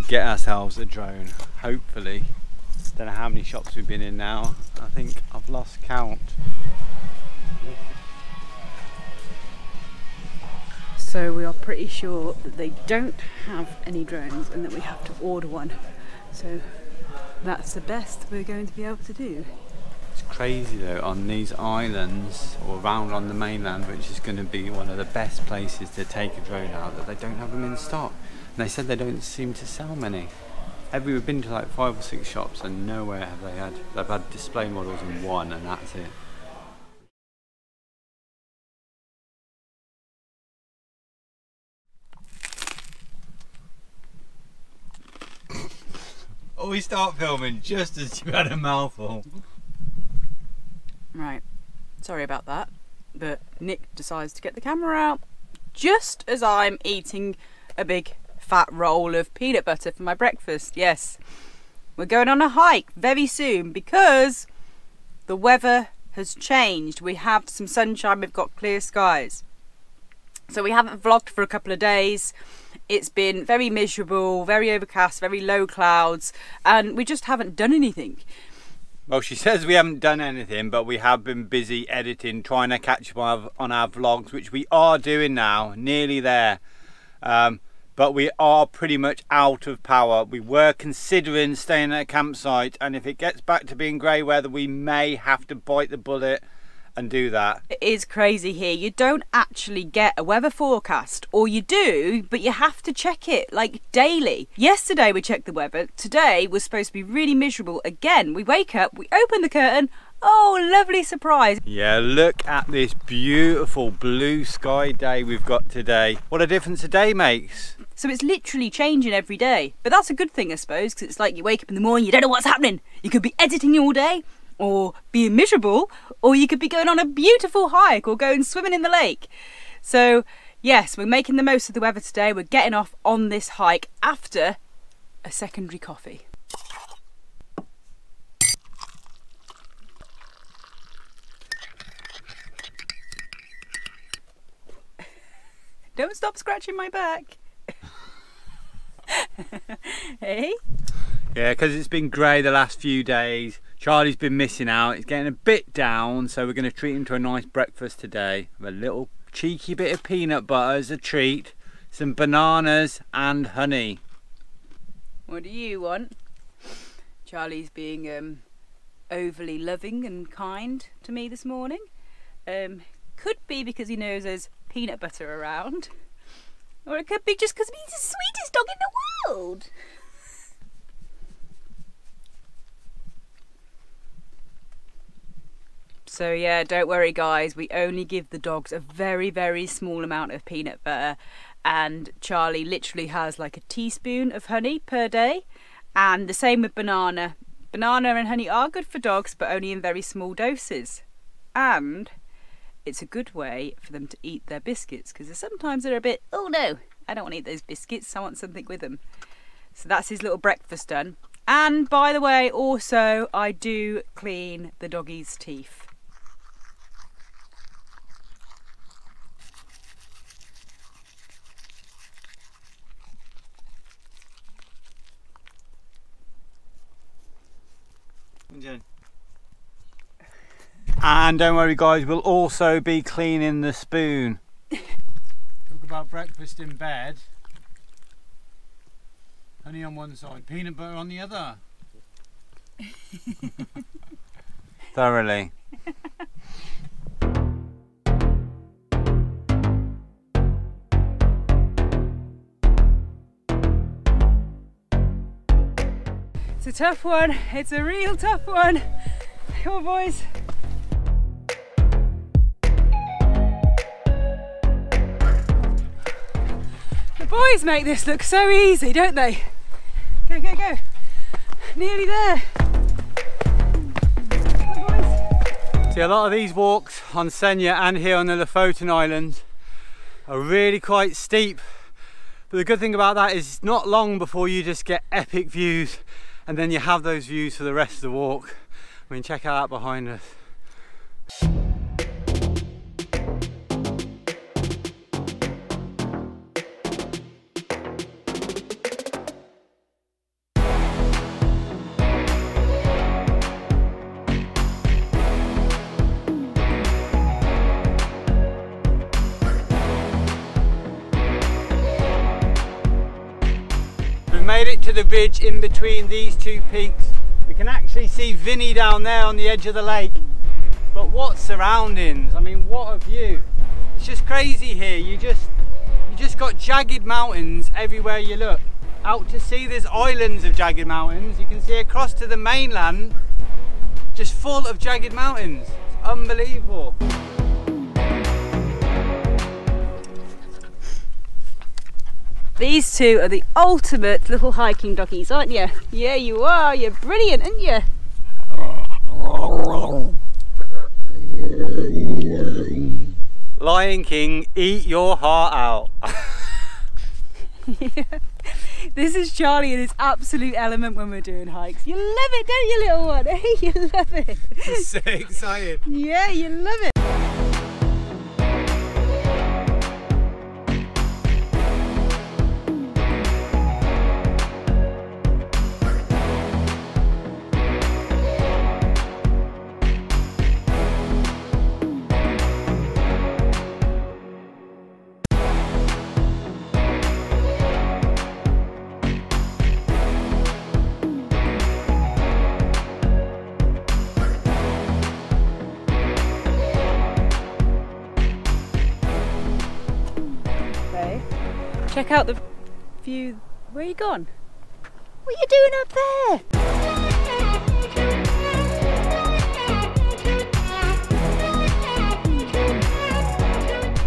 get ourselves a drone, hopefully. Don't know how many shops we've been in now. I think I've lost count. So we are pretty sure that they don't have any drones and that we have to order one. So that's the best we're going to be able to do. Crazy though, on these islands or around on the mainland, which is going to be one of the best places to take a drone out, that they don't have them in stock. And they said they don't seem to sell many. Every, we've been to like five or six shops and nowhere have they had, they've had display models in one and that's it. Oh, we start filming just as you had a mouthful. Right, sorry about that, but Nick decides to get the camera out just as I'm eating a big fat roll of peanut butter for my breakfast. Yes, we're going on a hike very soon because the weather has changed. We have some sunshine, we've got clear skies. So we haven't vlogged for a couple of days. It's been very miserable, very overcast, very low clouds, and we just haven't done anything. Well, she says we haven't done anything, but we have been busy editing, trying to catch up on our, vlogs, which we are doing now, nearly there. Um, but we are pretty much out of power. We were considering staying at a campsite, and if it gets back to being grey weather, we may have to bite the bullet and do that. It is crazy here. You don't actually get a weather forecast, or you do, but you have to check it like daily. Yesterday we checked the weather. Today was supposed to be really miserable again. We wake up, we open the curtain. Oh, lovely surprise. Yeah, look at this beautiful blue sky day we've got today. What a difference a day makes. So it's literally changing every day. But that's a good thing, I suppose, because it's like you wake up in the morning, you don't know what's happening. You could be editing all day, or being miserable, or you could be going on a beautiful hike or going swimming in the lake. So, yes, we're making the most of the weather today. We're getting off on this hike after a secondary coffee. Don't stop scratching my back. hey? Yeah, because it's been grey the last few days. Charlie's been missing out. He's getting a bit down, so we're going to treat him to a nice breakfast today. A little cheeky bit of peanut butter as a treat, some bananas and honey. What do you want? Charlie's being um, overly loving and kind to me this morning. Um, could be because he knows there's peanut butter around. Or it could be just because he's the sweetest dog in the world. So yeah, don't worry guys, we only give the dogs a very, very small amount of peanut butter and Charlie literally has like a teaspoon of honey per day and the same with banana. Banana and honey are good for dogs but only in very small doses. And it's a good way for them to eat their biscuits because sometimes they're a bit, oh no, I don't want to eat those biscuits, I want something with them. So that's his little breakfast done. And by the way, also I do clean the doggy's teeth. And don't worry guys, we'll also be cleaning the spoon. Talk about breakfast in bed. Honey on one side, peanut butter on the other. Thoroughly. It's a tough one. It's a real tough one. Come on, boys. Boys make this look so easy, don't they? Go, go, go. Nearly there. See, a lot of these walks on Senja and here on the Lofoten Islands are really quite steep. But the good thing about that is it's not long before you just get epic views and then you have those views for the rest of the walk. I mean, check out that behind us. To the ridge in between these two peaks. We can actually see Vinny down there on the edge of the lake. But what surroundings, I mean what a view. It's just crazy here, you just, you just got jagged mountains everywhere you look. Out to sea there's islands of jagged mountains, you can see across to the mainland, just full of jagged mountains. It's unbelievable. These two are the ultimate little hiking doggies, aren't you? Yeah, you are. You're brilliant, aren't you? Lion King, eat your heart out. This is Charlie in his absolute element when we're doing hikes. You love it, don't you, little one? Hey, you love it. It's so excited. Yeah, you love it. Check out the view. Where you gone? What are you doing up there?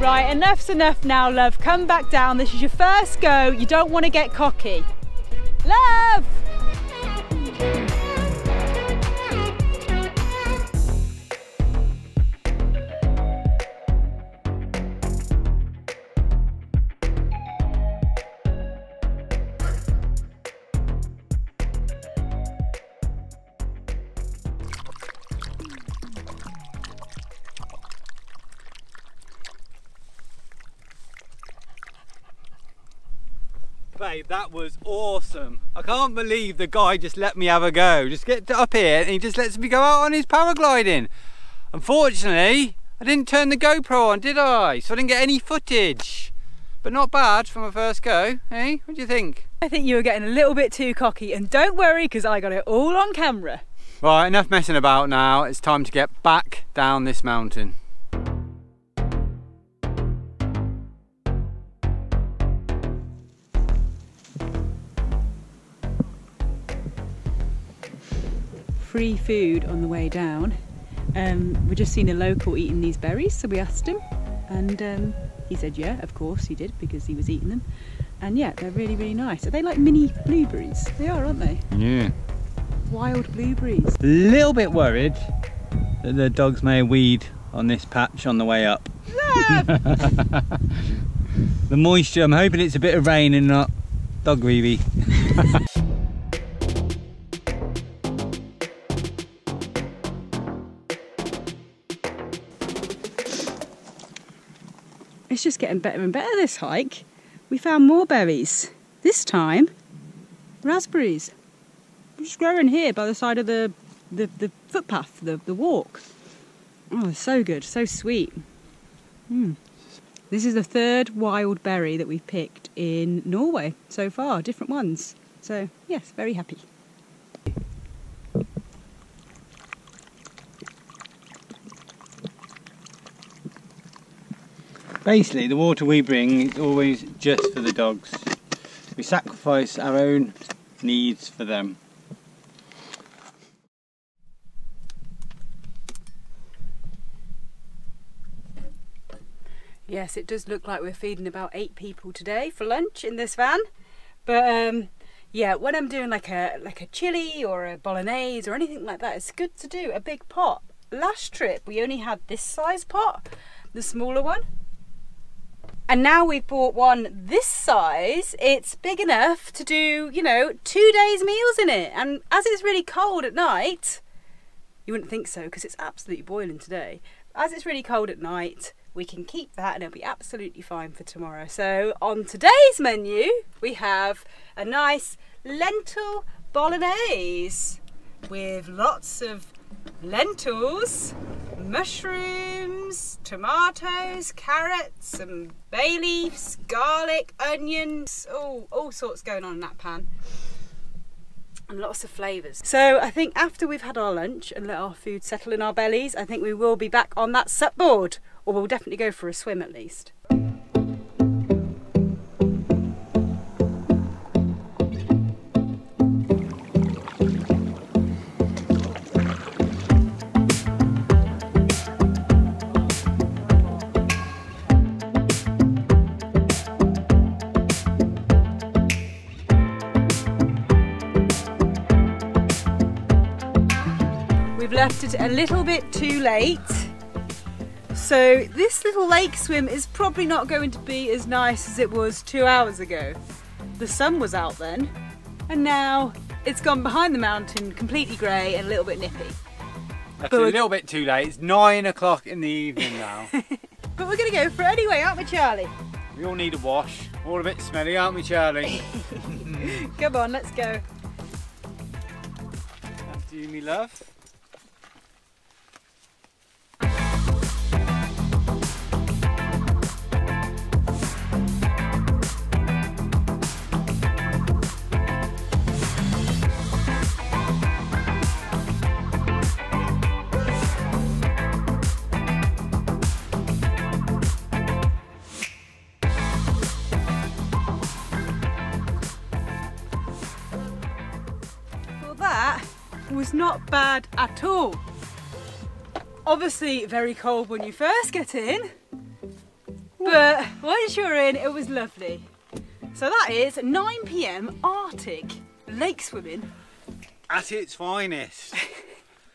Right, enough's enough now, love. Come back down. This is your first go. You don't want to get cocky. Love! Babe, that was awesome. I can't believe the guy just let me have a go. Just get up here and he just lets me go out on his paragliding. Unfortunately, I didn't turn the GoPro on, did I? So I didn't get any footage. But not bad from a first go, eh? What do you think? I think you were getting a little bit too cocky, and don't worry because I got it all on camera. Right, enough messing about now. It's time to get back down this mountain. Free food on the way down. Um, we just seen a local eating these berries, so we asked him, and um, he said, "Yeah, of course he did because he was eating them." And yeah, they're really, really nice. Are they like mini blueberries? They are, aren't they? Yeah. Wild blueberries. A Little bit worried that the dogs may weed on this patch on the way up. the moisture, I'm hoping it's a bit of rain and not dog wee Just getting better and better this hike. We found more berries. This time, raspberries. Just growing here by the side of the, the, the footpath, the, the walk. Oh, so good, so sweet. Mm. This is the third wild berry that we've picked in Norway so far, different ones. So, yes, very happy. Basically, the water we bring is always just for the dogs. We sacrifice our own needs for them. Yes, it does look like we're feeding about eight people today for lunch in this van. But um, yeah, when I'm doing like a like a chili or a bolognese or anything like that, it's good to do a big pot. Last trip we only had this size pot, the smaller one. And now we've bought one this size. It's big enough to do, you know, two days meals in it. And as it's really cold at night, you wouldn't think so because it's absolutely boiling today. As it's really cold at night, we can keep that and it'll be absolutely fine for tomorrow. So on today's menu, we have a nice lentil bolognese with lots of lentils, mushrooms, tomatoes, carrots, some bay leaves, garlic, onions, oh, all sorts going on in that pan. and lots of flavours. So I think after we've had our lunch and let our food settle in our bellies, I think we will be back on that sup board, or we'll definitely go for a swim at least. A little bit too late. So this little lake swim is probably not going to be as nice as it was two hours ago. The sun was out then, and now it's gone behind the mountain, completely grey and a little bit nippy. That's But a little bit too late. It's nine o'clock in the evening now. But we're gonna go for it anyway, aren't we Charlie? we all need a wash. All a bit smelly, aren't we, Charlie? Come on, let's go. After you, me love. Was not bad at all. Obviously, very cold when you first get in, but once you're in, it was lovely. So that is 9 pm Arctic lake swimming. At its finest.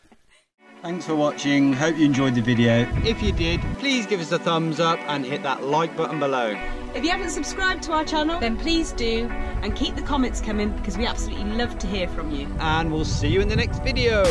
Thanks for watching. Hope you enjoyed the video. If you did, please give us a thumbs up and hit that like button below. If you haven't subscribed to our channel, then please do and keep the comments coming because we absolutely love to hear from you. And we'll see you in the next video.